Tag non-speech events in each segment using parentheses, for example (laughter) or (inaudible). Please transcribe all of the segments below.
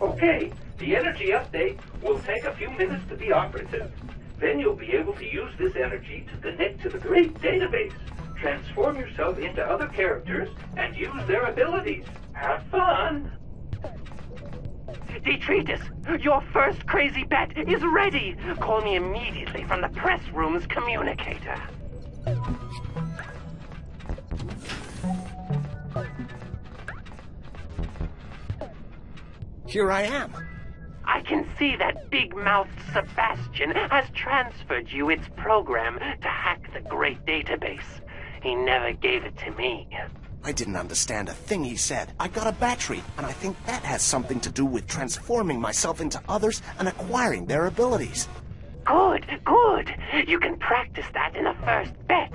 Okay, the energy update will take a few minutes to be operative. Then you'll be able to use this energy to connect to the great database, transform yourself into other characters, and use their abilities. Have fun! Detritus, your first crazy bet is ready. Call me immediately from the press room's communicator. Here I am. I can see that big-mouthed Sebastian has transferred you its program to hack the great database. He never gave it to me. I didn't understand a thing he said. I got a battery, and I think that has something to do with transforming myself into others and acquiring their abilities. Good, good. You can practice that in the first bet.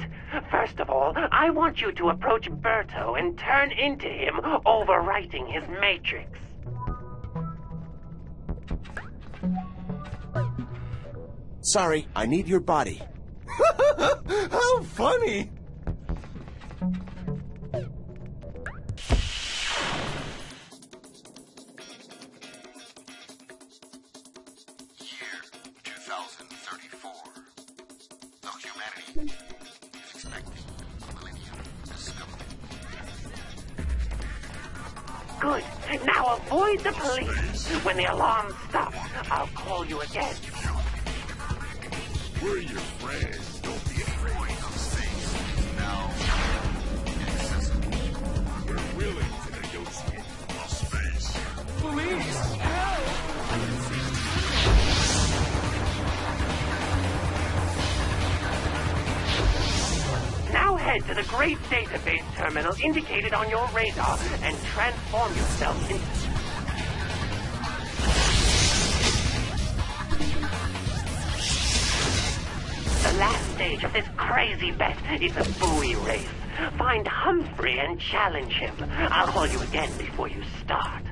First of all, I want you to approach Berto and turn into him, overwriting his matrix. Sorry, I need your body. (laughs) How funny! Year 2034. The humanity is expecting a millennium discovery. Good. Now avoid the police. When the alarm stops, I'll call you again. We're your friends. Don't be afraid. of space now inaccessible. We're willing to negotiate. Space. Now head to the great database terminal indicated on your radar and transform yourself into... stage of this crazy bet is a buoy race. Find Humphrey and challenge him. I'll call you again before you start.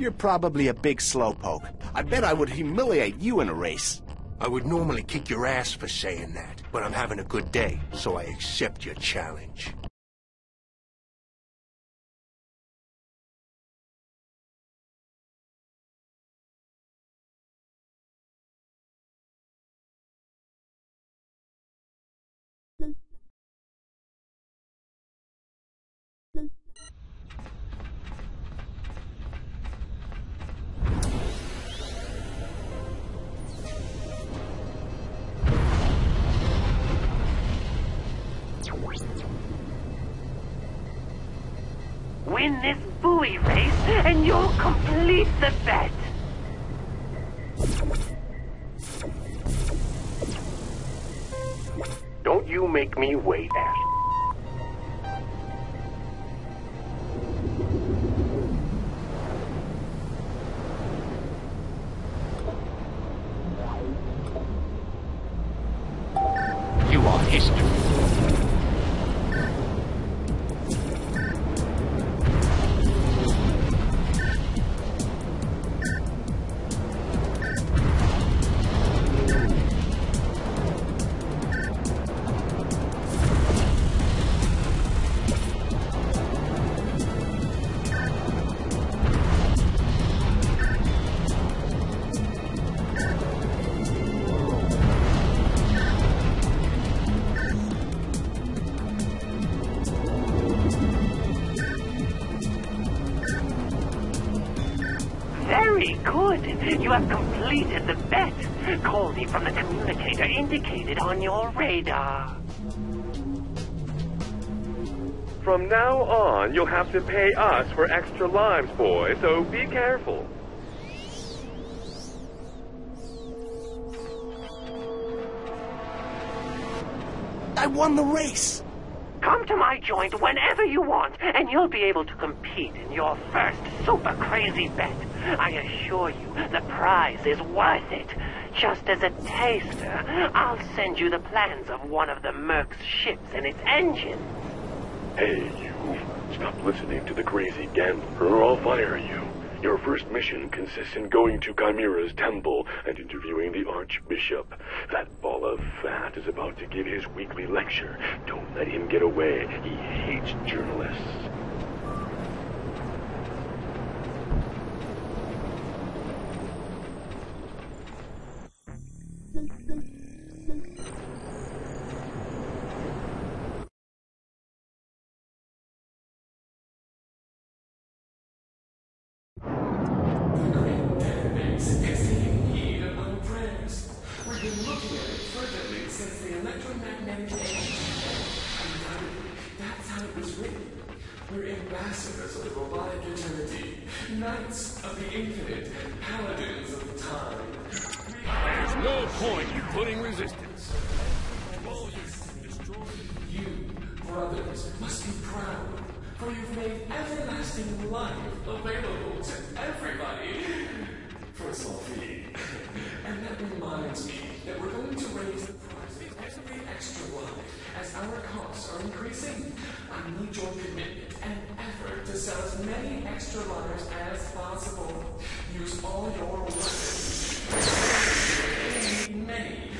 You're probably a big slowpoke. I bet I would humiliate you in a race. I would normally kick your ass for saying that, but I'm having a good day, so I accept your challenge. Race, and you'll complete the bet. Don't you make me wait, Ash. You have completed the bet. Call me from the communicator indicated on your radar. From now on, you'll have to pay us for extra lives, boy, so be careful. I won the race. Come to my joint whenever you want, and you'll be able to compete in your first super crazy bet. I assure you, the prize is worth it. Just as a taster, I'll send you the plans of one of the Merc's ships and its engine. Hey, you. Stop listening to the crazy gambler or I'll fire you. Your first mission consists in going to Chimera's temple and interviewing the Archbishop. That ball of fat is about to give his weekly lecture. Don't let him get away. He hates journalists. At it the electromagnetic age. Undoubtedly, that's how it was written. We're ambassadors of the robotic eternity, knights of the infinite, and paladins of the time. There's no point in putting resistance. You, brothers, must be proud, for you've made everlasting life available to everybody for a small fee. And that reminds me that we're going to raise the price of every extra life as our costs are increasing. I need your commitment and effort to sell as many extra lives as possible. Use all your weapons. Many,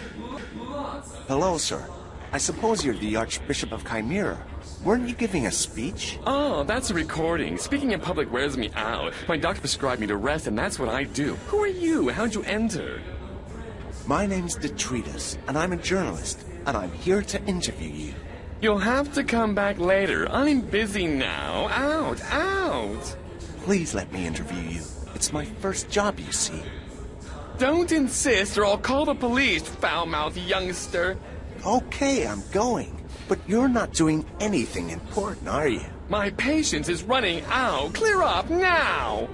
lots of Hello, sir. I suppose you're the Archbishop of Chimera. Weren't you giving a speech? Oh, that's a recording. Speaking in public wears me out. My doctor prescribed me to rest, and that's what I do. Who are you? How'd you enter? My name's Detritus, and I'm a journalist, and I'm here to interview you. You'll have to come back later. I'm busy now. Out, out. Please let me interview you. It's my first job, you see. Don't insist, or I'll call the police, foul-mouthed youngster. Okay, I'm going. But you're not doing anything important, are you? My patience is running out. Clear up now.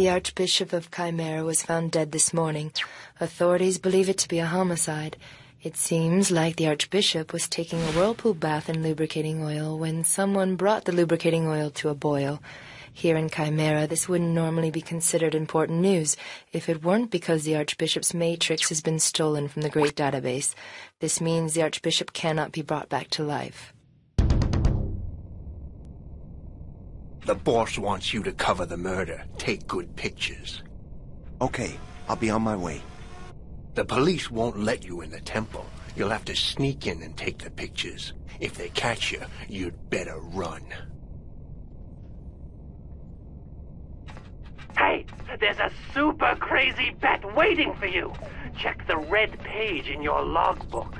The Archbishop of Chimera was found dead this morning. Authorities believe it to be a homicide. It seems like the Archbishop was taking a whirlpool bath in lubricating oil when someone brought the lubricating oil to a boil. Here in Chimera, this wouldn't normally be considered important news if it weren't because the Archbishop's matrix has been stolen from the Great Database. This means the Archbishop cannot be brought back to life. The boss wants you to cover the murder. Take good pictures. Okay, I'll be on my way. The police won't let you in the temple. You'll have to sneak in and take the pictures. If they catch you, you'd better run. Hey, there's a super crazy bet waiting for you. Check the red page in your logbook.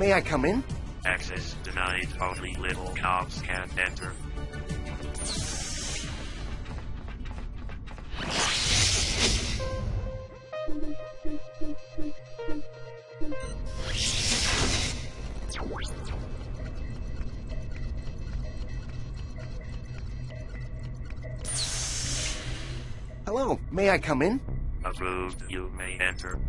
May I come in? Access denied. Only little cops can enter. Hello, may I come in? Approved. You may enter.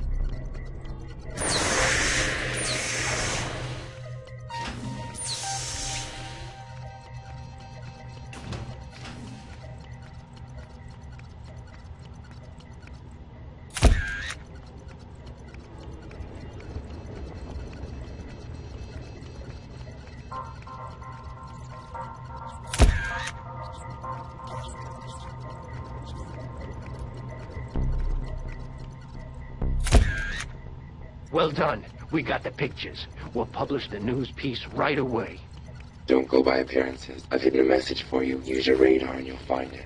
Well done. We got the pictures. We'll publish the news piece right away. Don't go by appearances. I've hidden a message for you. Use your radar and you'll find it.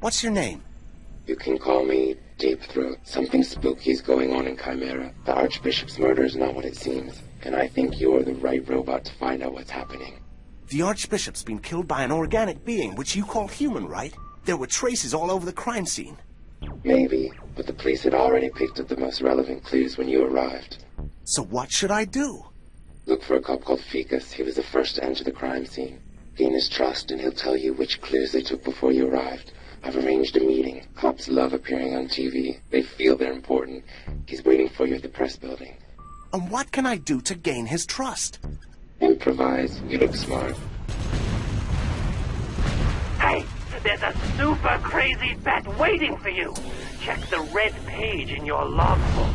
What's your name? You can call me Deep Throat. Something spooky's going on in Chimera. The Archbishop's murder is not what it seems, and I think you're the right robot to find out what's happening. The Archbishop's been killed by an organic being, which you call human, right? There were traces all over the crime scene. Maybe, but the police had already picked up the most relevant clues when you arrived. So what should I do? Look for a cop called Ficus. He was the first to enter the crime scene. Gain his trust, and he'll tell you which clues they took before you arrived. I've arranged a meeting. Cops love appearing on TV. They feel they're important. He's waiting for you at the press building. And what can I do to gain his trust? Improvise. You look smart. Hey, there's a super crazy bet waiting for you. Check the red page in your logbook.